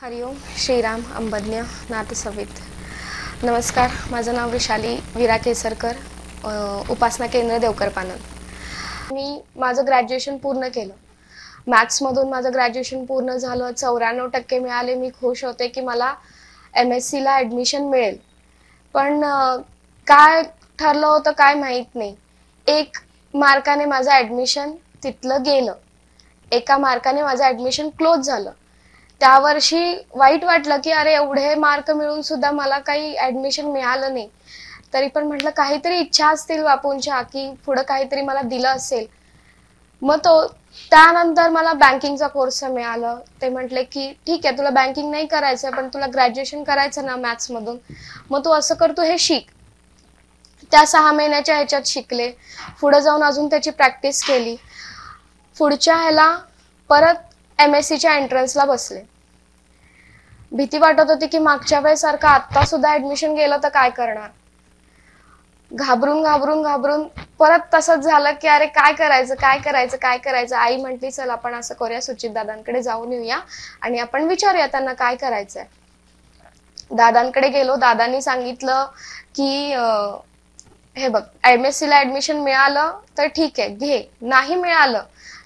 हरिओम श्रीराम अंबज्ञ नाथसवित. नमस्कार माझं नाव विशाली विरा केसरकर उपासना केंद्र देवकर पानन. मी माझं ग्रॅज्युएशन पूर्ण केलं. मॅथ्समधून माझं ग्रॅज्युएशन पूर्ण झालं. चौऱ्याण्णव टक्के मिळाले. मी खुश होते की मला एम एस सीला ॲडमिशन मिळेल. पण काय ठरलं होतं काय माहीत नाही. एक मार्काने माझं ॲडमिशन तिथलं गेलं. एका मार्काने माझं ॲडमिशन क्लोज झालं. त्या वर्षी वाईट वाटलं की अरे एवढे मार्क मिळून सुद्धा मला काही ऍडमिशन मिळालं नाही. तरी पण म्हटलं काहीतरी इच्छा असतील बापूंच्या की पुढं काहीतरी मला दिलं असेल. मग तो त्यानंतर मला बँकिंगचा कोर्स मिळालं. ते म्हटले की ठीक आहे तुला बँकिंग नाही करायचं पण तुला ग्रॅज्युएशन करायचं ना मॅथ्स मधून. मग तू असं कर तू हे शिक. त्या सहा महिन्याच्या ह्याच्यात शिकले. पुढे जाऊन अजून त्याची प्रॅक्टिस केली. पुढच्या ह्याला परत एम एस सीच्या एंट्रन्सला बसले. भीती वाटत होती की मागच्या वेळेसारखं आत्ता सुद्धा ऍडमिशन गेलं तर काय करणार? घाबरून घाबरून घाबरून परत तसंच झालं की अरे काय करायचं काय करायचं काय करायचं? आई म्हटली चल आपण असं करूया सुचित दादांकडे जाऊन येऊया आणि आपण विचारूया त्यांना काय करायचंय. दादांकडे गेलो. दादांनी सांगितलं की हे बघ एम एस सीला ऍडमिशन मिळालं तर ठीक आहे घे. नाही मिळालं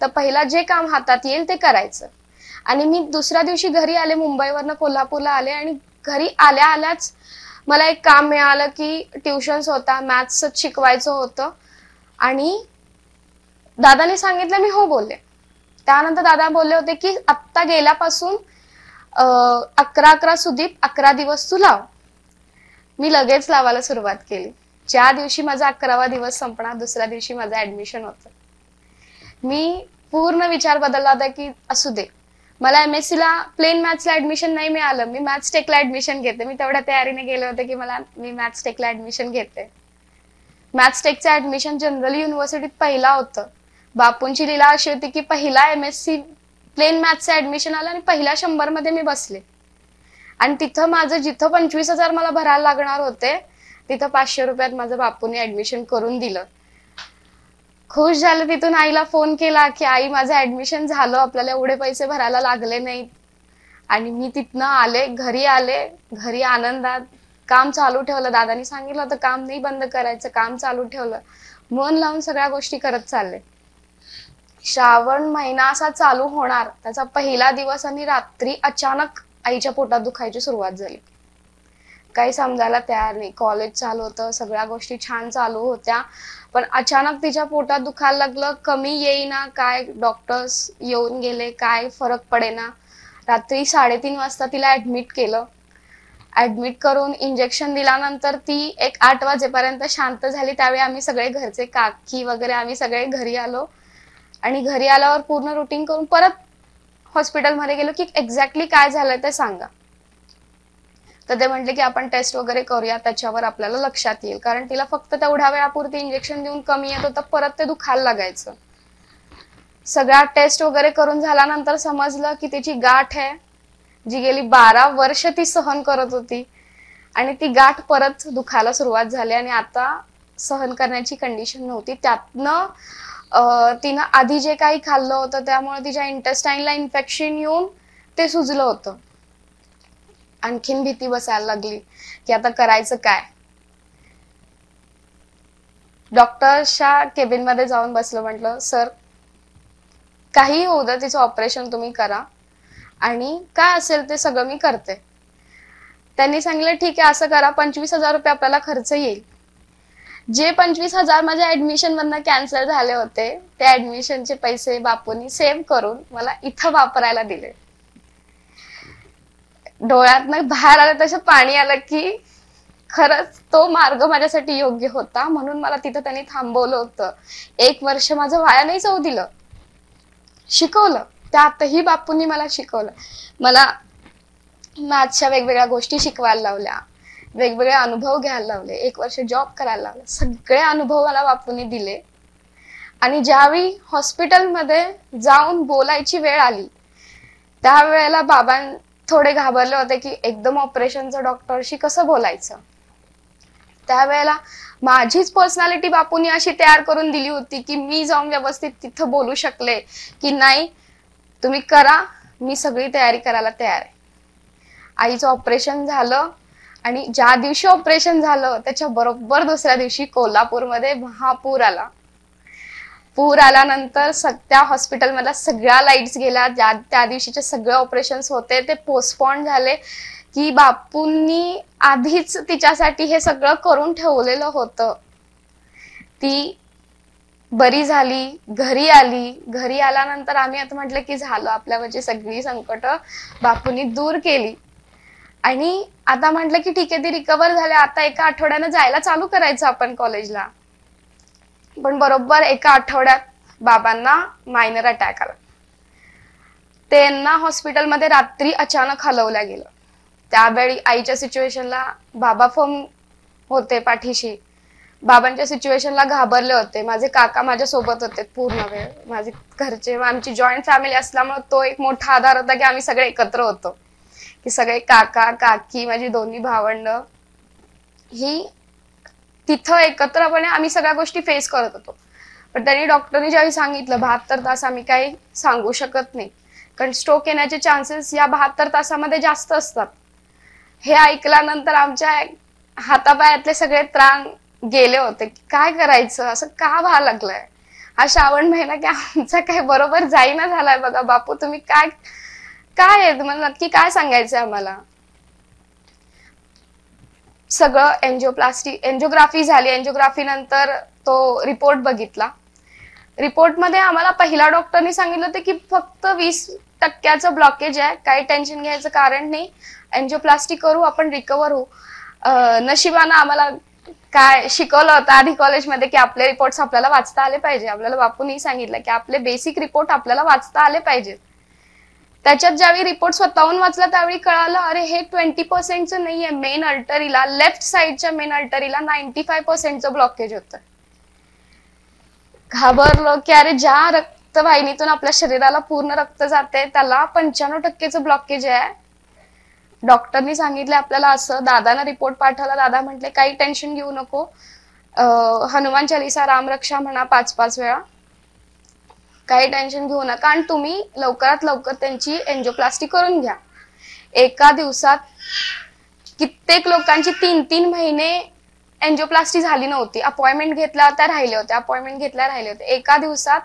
तर पहिला जे काम हातात येईल ते करायचं. आणि मी दुसऱ्या दिवशी घरी आले मुंबईवरनं कोल्हापूरला आले आणि घरी आल्या आल्याच मला एक काम मिळालं की ट्युशन्स होता मॅथ्स शिकवायचं होतं आणि दादाने सांगितलं मी हो बोलले. त्यानंतर दादा बोलले होते की आत्ता गेल्यापासून अकरा अकरा सुदीप अकरा दिवस तू लाव. मी लगेच लावायला सुरुवात केली. ज्या दिवशी माझा अकरावा दिवस संपणार दुसऱ्या दिवशी माझं ऍडमिशन होतं. मी पूर्ण विचार बदलला होता की असू दे. मला एम एस ला प्लेन मॅथ्सला ऍडमिशन नाही मिळालं. मी मॅथ्स टेकला ऍडमिशन घेते. मी तेवढ्या तयारीने गेले होते की मला मी मॅथ्स टेकला ऍडमिशन घेते. मॅथ्स टेकचं ऍडमिशन जनरल युनिव्हर्सिटीत पहिला होतं. बापूंची लीला अशी होती की पहिला एम एस सी प्लेन मॅथ्सचं ऍडमिशन आलं आणि पहिल्या शंभरमध्ये मी बसले. आणि तिथं माझं जिथं पंचवीस हजार मला भरायला लागणार होते तिथं पाचशे रुपयात माझं बापूने ऍडमिशन करून दिलं. खुश झालं तिथून आईला फोन केला की आई माझं ऍडमिशन झालं आपल्याला एवढे पैसे भरायला लागले नाहीत. आणि मी तिथनं आले घरी आले घरी आनंदात काम चालू ठेवलं. दादानी सांगितलं होतं काम नाही बंद करायचं काम चालू ठेवलं. मन लावून सगळ्या गोष्टी करत चालले. श्रावण महिना असा चालू होणार. त्याचा पहिला दिवस आणि रात्री अचानक आईच्या पोटात दुखायची सुरुवात झाली. काही समजायला तयार नाही. कॉलेज चालू होतं सगळ्या गोष्टी छान चालू होत्या. पण अचानक तिच्या पोटात दुखायला लागलं कमी येईना काय डॉक्टर्स येऊन गेले काय फरक पडेना. रात्री साडेतीन वाजता तिला ऍडमिट केलं. ऍडमिट करून इंजेक्शन दिल्यानंतर ती एक आठ वाजेपर्यंत शांत झाली. त्यावेळी आम्ही सगळे घरचे काकी वगैरे आम्ही सगळे घरी आलो. आणि घरी आल्यावर पूर्ण रुटीन करून परत हॉस्पिटलमध्ये गेलो की एक्झॅक्टली काय झालंय ते सांगा. तर ते म्हटले की आपण टेस्ट वगैरे करूया त्याच्यावर आपल्याला लक्षात येईल. कारण तिला फक्त तेवढ्या वेळापुरती इंजेक्शन देऊन कमी येत होतं परत ते दुखायला लागायचं. सगळ्या टेस्ट वगैरे करून झाल्यानंतर समजलं की तिची गाठ आहे जी गेली बारा वर्ष ती सहन करत होती. आणि ती गाठ परत दुखायला सुरुवात झाली आणि आता सहन करण्याची कंडिशन नव्हती. त्यातनं तिनं आधी जे काही खाल्लं होतं त्यामुळे तिच्या इंटेस्टाईनला इन्फेक्शन येऊन ते सुजलं होतं. आणखीन भीती बसायला लागली की आता करायचं काय? डॉक्टरच्या केबिनमध्ये जाऊन बसलं म्हटलं सर काही होऊ द्या तिचं ऑपरेशन तुम्ही करा आणि काय असेल ते सगळं मी करते. त्यांनी सांगितलं ठीक आहे असं करा पंचवीस हजार रुपये आपल्याला खर्च येईल. जे पंचवीस हजार माझ्या ऍडमिशन मधनं कॅन्सल झाले होते त्या ऍडमिशनचे पैसे बापूंनी सेव्ह करून मला इथं वापरायला दिले. डोळ्यातनं बाहेर आलं तसं पाणी आलं की खरंच तो मार्ग माझ्यासाठी योग्य होता म्हणून मला तिथं त्यांनी थांबवलं होतं. एक वर्ष माझं वाया नाही जाऊ दिलं. शिकवलं. त्यातही बापूंनी मला शिकवलं. मला मॅथ्सच्या वेगवेगळ्या गोष्टी शिकवायला लावल्या. वेगवेगळे अनुभव घ्यायला लावले. एक वर्ष जॉब करायला लावले. सगळे अनुभव मला बापूंनी दिले. आणि ज्यावेळी हॉस्पिटलमध्ये जाऊन बोलायची वेळ आली त्यावेळेला बाबां थोडे घाबरले होते की एकदम ऑपरेशनचं डॉक्टरशी कसं बोलायचं? त्यावेळेला माझीच पर्सनॅलिटी बापूंनी अशी तयार करून दिली होती की मी जाऊन व्यवस्थित तिथं बोलू शकले की नाही तुम्ही करा मी सगळी तयारी करायला तयार आहे. आईचं ऑपरेशन झालं आणि ज्या दिवशी ऑपरेशन झालं त्याच्या बरोबर दुसऱ्या दिवशी कोल्हापूरमध्ये महापूर आला. पूर आल्यानंतर त्या हॉस्पिटलमधल्या सगळ्या लाईट्स गेल्या. ज्या त्या दिवशीचे सगळे ऑपरेशन्स होते. ते पोस्टपॉन झाले की बापूंनी आधीच तिच्यासाठी हे सगळं करून ठेवलेलं होतं. ती बरी झाली घरी आली. घरी आल्यानंतर आम्ही आता म्हटलं की झालं आपल्यावरची सगळी संकट बापूंनी दूर केली. आणि आता म्हटलं की ठीक आहे ती रिकवर झाले आता एका आठवड्यानं जायला चालू करायचं आपण कॉलेजला पण बरोबर एका आठवड्यात बाबांना मायनर अटॅक आला. त्यांना हॉस्पिटलमध्ये रात्री अचानक हलवल्या गेलं. त्यावेळी आईच्या सिच्युएशनला बाबा फॉर्म होते पाठीशी. बाबांच्या सिच्युएशनला घाबरले होते. माझे काका माझ्या सोबत होते पूर्ण वेळ. माझे घरचे आमची जॉईंट फॅमिली असल्यामुळे तो एक मोठा आधार होता की आम्ही सगळे एकत्र होतो. की सगळे काका काकी माझी दोन्ही भावंड ही तिथं एकत्रपणे आम्ही सगळ्या गोष्टी फेस करत होतो. पण त्यांनी डॉक्टरनी ज्यावेळी सांगितलं बहात्तर तास आम्ही काही सांगू शकत नाही. कारण स्ट्रोक येण्याचे चान्सेस या बहात्तर तासामध्ये जास्त असतात. हे ऐकल्यानंतर आमच्या हातापायातले सगळे त्राण गेले होते. काय करायचं? असं का व्हा लागलंय? हा श्रावण महिना की आमचा काय बरोबर जाईना झालाय बघा बापू. तुम्ही काय काय आहे तुम्हाला नक्की काय सांगायचं आम्हाला? सगळं एन्जिओप्लास्टी एन्जिओग्राफी झाली. एन्जिओग्राफी नंतर तो रिपोर्ट बघितला. रिपोर्टमध्ये आम्हाला पहिला डॉक्टरनी सांगितलं होतं की फक्त वीस टक्क्याचं ब्लॉकेज आहे. काही टेन्शन घ्यायचं कारण नाही. एन्जिओप्लास्टी करू आपण रिकवर होऊ. नशिबानं आम्हाला काय शिकवलं होतं आधी कॉलेजमध्ये की आपले रिपोर्ट्स आपल्याला वाचता आले पाहिजे. आपल्याला बापूनही सांगितलं की आपले बेसिक रिपोर्ट आपल्याला वाचता आले पाहिजेत. त्याच्यात ज्यावेळी रिपोर्ट स्वतःहून वाचला त्यावेळी कळालं अरे हे ट्वेंटी पर्सेंटचं नाहीये मेन अल्टरीला लेफ्ट साईडच्या मेन अल्टरीला नाईन्टी फाय पर्सेंटचं ब्लॉकेज होतं. घाबरलो की अरे ज्या रक्तवाहिनीतून आपल्या शरीराला पूर्ण रक्त जाते त्याला पंच्याण्णव टक्केचं ब्लॉकेज आहे. डॉक्टरनी सांगितले आपल्याला असं. दादाना रिपोर्ट पाठवला. दादा म्हटले काही टेन्शन घेऊ नको. हनुमान चालिसा रामरक्षा म्हणा पाच पाच वेळा. काही टेन्शन घेऊ नका आणि तुम्ही लवकरात लवकर त्यांची एन्जिओप्लास्टी करून घ्या. एका दिवसात कित्येक लोकांची तीन तीन महिने एन्जिओप्लास्टी झाली नव्हती. अपॉइंटमेंट घेतल्या त्या राहिले होते अपॉइंटमेंट घेतल्या राहिले होते एका दिवसात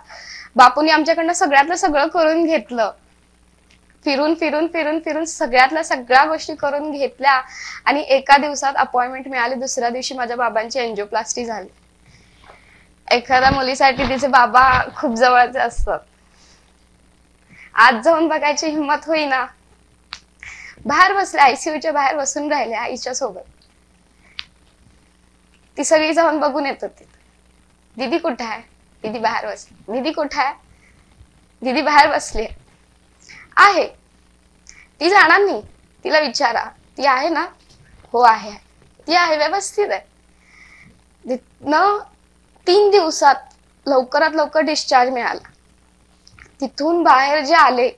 बापूंनी आमच्याकडनं सगळ्यातलं सगळं करून घेतलं. फिरून फिरून फिरून फिरून सगळ्यातल्या सगळ्या गोष्टी करून घेतल्या आणि एका दिवसात अपॉइंटमेंट मिळाली. दुसऱ्या दिवशी माझ्या बाबांची एन्जिओप्लास्टी झाली. एखाद्या मुलीसाठी तिचे बाबा खूप जवळचे असतात. आज जाऊन बघायची हिंमत होईना. बाहेर बसल्या आयसीयूच्या बाहेर बसून राहिले आईच्या सोबत. ती सगळी जाऊन बघून येत होती दिदी कुठे आहे? दिदी बाहेर बसली. दिदी कुठे आहे? दिदी बाहेर बसली आहे. ती जाणार नाही. तिला विचारा. ती आहे ना? हो आहे ती आहे व्यवस्थित आहे. न तीन दिवसात लवकरात लवकर डिस्चार्ज मिळाला. तिथून बाहेर जे आले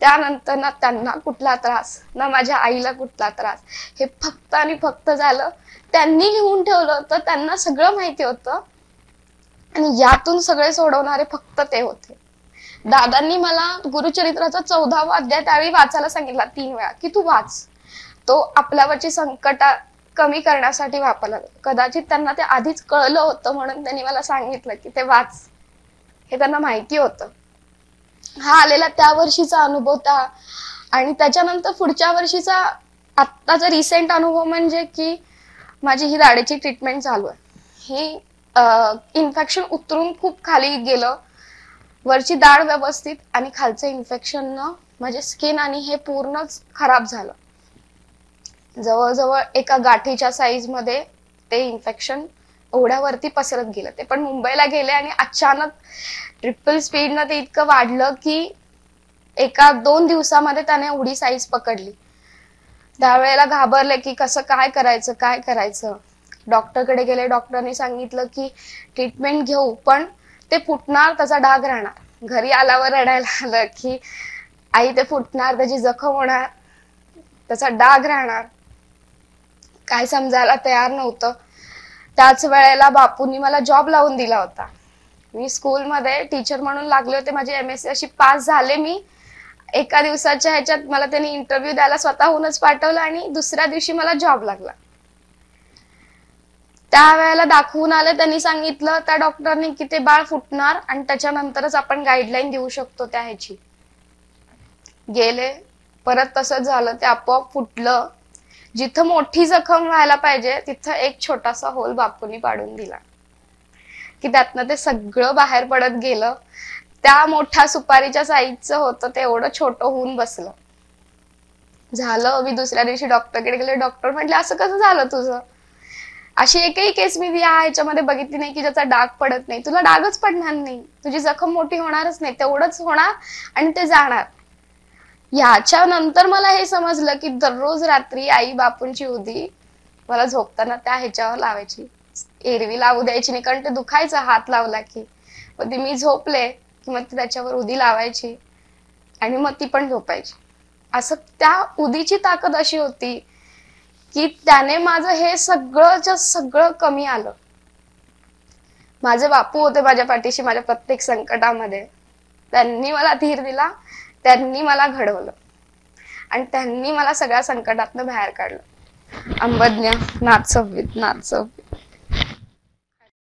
त्यानंतर ना त्यांना कुठला त्रास ना माझ्या आईला कुठला त्रास हे फक्त आणि फक्त झालं त्यांनी लिहून ठेवलं होतं त्यांना सगळं माहिती होतं आणि यातून सगळे सोडवणारे फक्त ते होते. दादांनी मला गुरुचरित्राचा चौदावा अध्याय त्यावेळी वाचायला सांगितला तीन वेळा की तू वाच. तो आपल्यावरची संकटा कमी करण्यासाठी वापरला. कदाचित त्यांना ते आधीच कळलं होतं म्हणून त्यांनी मला सांगितलं की ते वाच. हे त्यांना माहिती होतं. हा आलेला त्या वर्षीचा अनुभव त्या आणि त्याच्यानंतर पुढच्या वर्षीचा आत्ताचा रिसेंट अनुभव म्हणजे की माझी ही दाढेची ट्रीटमेंट चालू आहे. ही इन्फेक्शन उतरून खूप खाली गेलं. वरची दाढ व्यवस्थित आणि खालचं इन्फेक्शन माझे स्किन आणि हे पूर्णच खराब झालं. जवळजवळ एका गाठीच्या साईजमध्ये ते इन्फेक्शन ओढ्यावरती पसरत गेलं. ते पण मुंबईला गेले आणि अचानक ट्रिपल स्पीडनं ते इतकं वाढलं की एका दोन दिवसामध्ये त्याने उडी साईज पकडली. त्यावेळेला घाबरले की कसं काय करायचं काय करायचं? डॉक्टरकडे गेले डॉक्टरने सांगितलं की ट्रीटमेंट घेऊ पण ते फुटणार त्याचा डाग राहणार. घरी आल्यावर रडायला आलं की आई ते फुटणार त्याची जखम होणार त्याचा डाग राहणार. काय समजायला तयार नव्हतं. त्याच वेळेला बापूंनी मला जॉब लावून दिला होता. मी स्कूलमध्ये टीचर म्हणून लागले होते माझे एम एस सी अशी पास झाले मी. एका दिवसाच्या ह्याच्यात मला त्यांनी इंटरव्ह्यू द्यायला स्वतःहूनच पाठवलं आणि दुसऱ्या दिवशी मला जॉब लागला. त्यावेळेला दाखवून आले त्यांनी सांगितलं त्या डॉक्टरनी की ते बाळ फुटणार आणि त्याच्यानंतरच आपण गाईडलाईन देऊ शकतो त्या ह्याची. गेले परत तसंच झालं ते आपोआप फुटलं. जिथं मोठी जखम व्हायला पाहिजे तिथं एक छोटासा होल बापूंनी पाडून दिला. की त्यातनं ते सगळं बाहेर पडत गेलं. त्या मोठ्या सुपारीच्या साईजचं होतं ते एवढं छोटं होऊन बसलं. झालं मी दुसऱ्या दिवशी डॉक्टरकडे गेले. डॉक्टर म्हटले असं कसं झालं तुझं? अशी एकही केस मी या ह्याच्यामध्ये बघितली नाही की ज्याचा डाग पडत नाही. तुला डागच पडणार नाही. तुझी जखम मोठी होणारच नाही. तेवढंच होणार आणि ते जाणार. ह्याच्या नंतर मला हे समजलं की दररोज रात्री आई बापूंची उदी मला झोपताना त्या ह्याच्यावर लावायची. एरवी लावू द्यायची नाही कारण ते दुखायचं हात लावला की. मग ती मी झोपले की मग ती त्याच्यावर उदी लावायची आणि मग ती पण झोपायची. असं त्या उदीची ताकद अशी होती की त्याने माझं हे सगळं सगळं कमी आलं. माझे बापू होते माझ्या पाठीशी माझ्या प्रत्येक संकटामध्ये. त्यांनी मला धीर दिला. त्यांनी मला घडवलं. आणि त्यांनी मला सगळ्या संकटातनं बाहेर काढलं. अंबज्ञ नाच सव्वीत.